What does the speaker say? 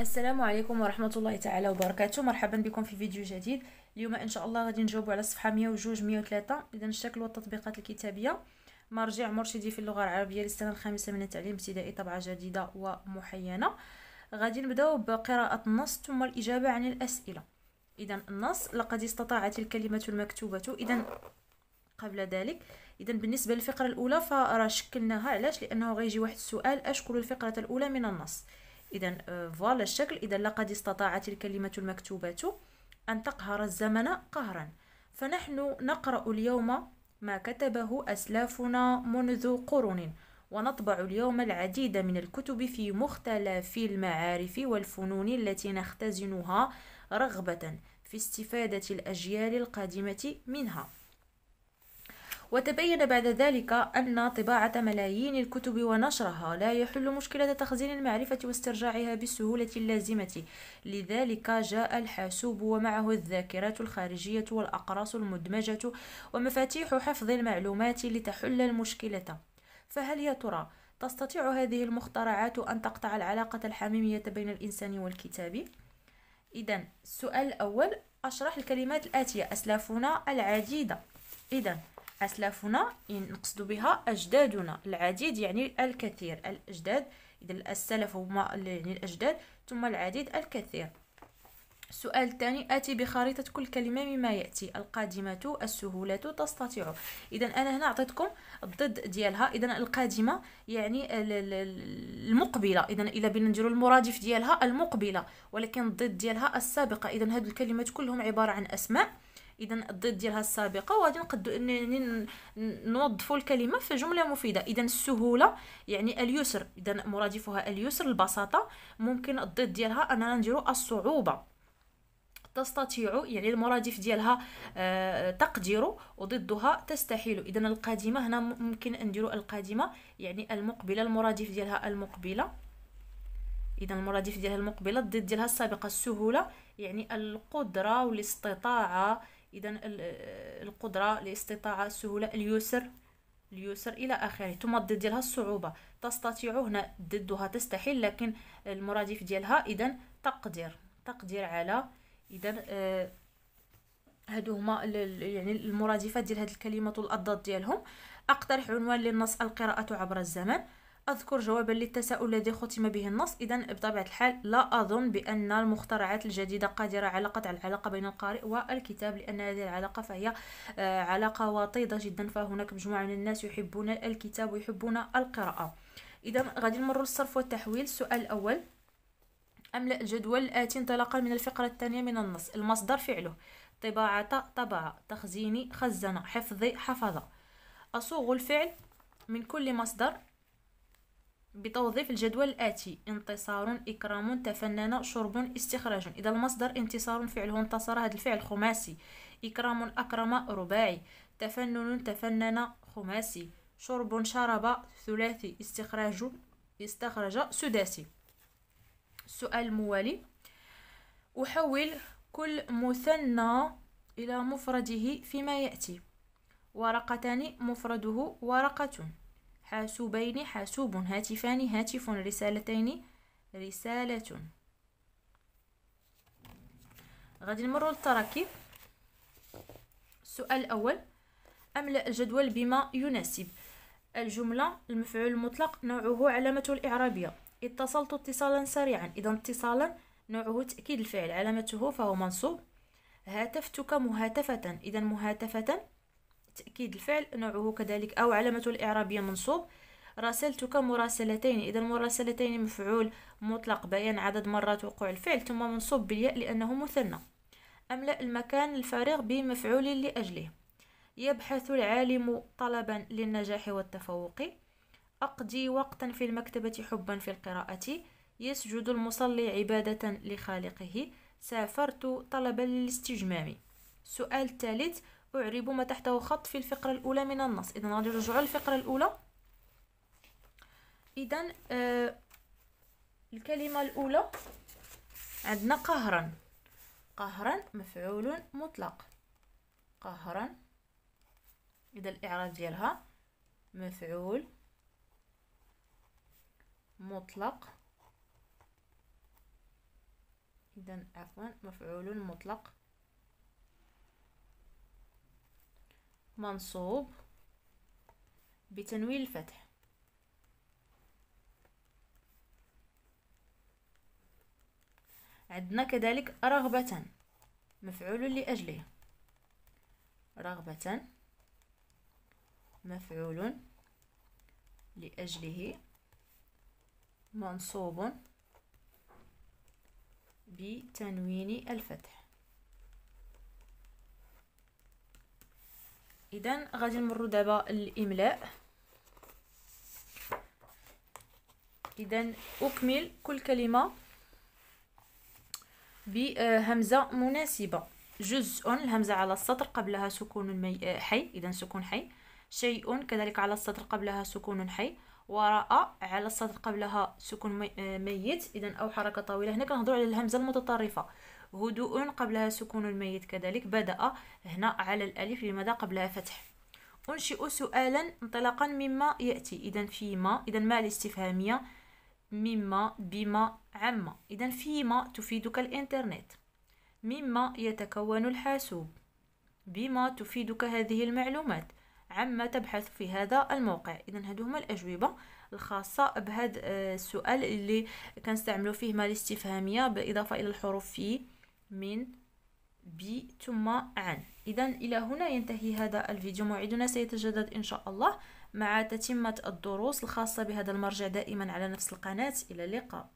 السلام عليكم ورحمة الله تعالى وبركاته. مرحبا بكم في فيديو جديد. اليوم إن شاء الله غادي نجاوب على الصفحة 102 103 إذا الشكل والتطبيقات الكتابية. مرجع مرشدي في اللغة العربية للسنة الخامسة من التعليم الابتدائي طبعة جديدة ومحينة. غادي نبداو بقراءة النص ثم الإجابة عن الأسئلة. إذا النص لقد استطاعت الكلمة المكتوبة. إذا قبل ذلك إذا بالنسبة للفقرة الأولى فراه شكلناها. علاش؟ لأنه غيجي واحد السؤال أشكل الفقرة الأولى من النص. اذا آه، فوالا الشكل. اذا لقد استطاعت الكلمة المكتوبة أن تقهر الزمن قهرا. فنحن نقرأ اليوم ما كتبه أسلافنا منذ قرون ونطبع اليوم العديد من الكتب في مختلف المعارف والفنون التي نختزنها رغبة في استفادة الأجيال القادمة منها. وتبين بعد ذلك أن طباعة ملايين الكتب ونشرها لا يحل مشكلة تخزين المعرفة واسترجاعها بالسهولة اللازمة. لذلك جاء الحاسوب ومعه الذاكرة الخارجية والأقراص المدمجة ومفاتيح حفظ المعلومات لتحل المشكلة. فهل يا ترى تستطيع هذه المخترعات أن تقطع العلاقة الحميمية بين الإنسان والكتاب؟ إذا السؤال الأول أشرح الكلمات الآتية أسلافنا العديدة. إذا أسلافنا نقصد بها أجدادنا العديد يعني الكثير. الأجداد إذا السلف هما يعني الأجداد ثم العديد الكثير. السؤال الثاني آتي بخريطة كل كلمة مما يأتي. القادمة السهولة تستطيع. إذا أنا هنا أعطيتكم الضد ديالها. إذا القادمة يعني المقبلة. إذا إلا بنا نديرو المرادف ديالها المقبلة ولكن الضد ديالها السابقة. إذا هذه الكلمات كلهم عبارة عن أسماء. اذا الضد ديالها السابقة وغادي نقدو نوظفوا الكلمة في جملة مفيدة. اذا السهولة يعني اليسر. اذا مرادفها اليسر البساطة. ممكن الضد ديالها أننا نديرو الصعوبة. تستطيع يعني المرادف ديالها آه وضدها تستحيل. اذا القادمة هنا ممكن نديرو القادمة يعني المقبلة المرادف ديالها المقبلة. اذا المرادف ديالها المقبلة الضد ديالها السابقة. السهولة يعني القدرة والاستطاعة اذا القدرة الاستطاعه السهوله اليسر اليسر إلى آخره ثم الضد ديالها الصعوبة. تستطيع هنا ضدها تستحيل لكن المرادف ديالها اذا تقدر تقدر على اذا آه هادو هما يعني المرادفات ديال هاد الكلمات والاضداد ديالهم. أقترح عنوان للنص القراءة عبر الزمن. أذكر جوابا للتساؤل الذي ختم به النص. إذا بطبيعة الحال. لا أظن بأن المخترعات الجديدة قادرة على قطع العلاقة بين القارئ والكتاب لأن هذه العلاقة فهي آه، علاقة وطيدة جدا. فهناك مجموعة من الناس يحبون الكتاب ويحبون القراءة. إذا غادي نمر للصرف والتحويل. السؤال الأول أملأ الجدول الآتي انطلاقا من الفقرة الثانية من النص؟ المصدر فعله. طباعة طبع تخزيني خزن حفظي حفظ أصوغ الفعل من كل مصدر. بتوظيف الجدول الآتي انتصار إكرام تفنن شرب استخراج. إذا المصدر انتصار فعله انتصر. هذا الفعل خماسي. إكرام أكرم رباعي. تفنن تفنن خماسي. شرب شرب ثلاثي. استخراج استخرج سداسي. السؤال الموالي أحول كل مثنى إلى مفرده فيما يأتي. ورقتان مفرده ورقة. حاسوبين حاسوب هاتفان هاتف رسالتين. رسالة. غادي نمروا للتراكيب السؤال الأول أملأ الجدول بما يناسب؟ الجملة المفعول المطلق نوعه علامة الإعرابية. اتصلت اتصالا سريعا. إذا اتصالا نوعه تأكيد الفعل. علامته فهو منصوب. هاتفتك مهاتفة. إذا مهاتفة تأكيد الفعل نوعه كذلك أو علامة الإعرابية منصوب. راسلتك مراسلتين إذا مراسلتين مفعول مطلق بيان عدد مرات وقوع الفعل ثم منصوب بالياء لأنه مثنى. أملأ المكان الفارغ بمفعول لأجله. يبحث العالم طلبا للنجاح والتفوق. أقضي وقتا في المكتبة حبا في القراءة. يسجد المصلي عبادة لخالقه. سافرت طلبا للاستجمام. السؤال الثالث أعرب ما تحته خط في الفقرة الأولى من النص. إذا غادي نرجعوا للفقرة الأولى. إذا آه الكلمة الأولى عندنا قهرا. قهرا مفعول مطلق. قهرا إذا الإعراب ديالها مفعول مطلق. إذا عفوا مفعول مطلق. منصوب بتنوين الفتح. عندنا كذلك رغبة مفعول لأجله. رغبة مفعول لأجله. منصوب بتنوين الفتح. اذا غادي نمروا دابا الاملاء اذا أكمل كل كلمة بهمزة مناسبة. جزء الهمزة على السطر قبلها سكون مي... حي. اذا سكون حي. شيء كذلك على السطر قبلها سكون حي. وراء على السطر قبلها سكون ميت. اذا أو حركة طويله هنا كنهضروا على الهمزة المتطرفة. هدوء قبلها سكون الميت كذلك. بدأ هنا على الألف لماذا قبلها فتح؟ أنشئ سؤالا انطلاقا مما يأتي. إذا فيما إذا ما الاستفهامية؟ مما بما عما. إذا فيما تفيدك الإنترنت؟ مما يتكون الحاسوب؟ بما تفيدك هذه المعلومات؟ عما تبحث في هذا الموقع. اذا هادو هما الأجوبة الخاصة بهذا السؤال اللي كنستعملوا فيه ما الاستفهامية بالإضافة إلى الحروف في من بي ثم عن. إذا إلى هنا ينتهي هذا الفيديو. موعدنا سيتجدد إن شاء الله مع تتمة الدروس الخاصة بهذا المرجع. دائما على نفس القناة. إلى اللقاء.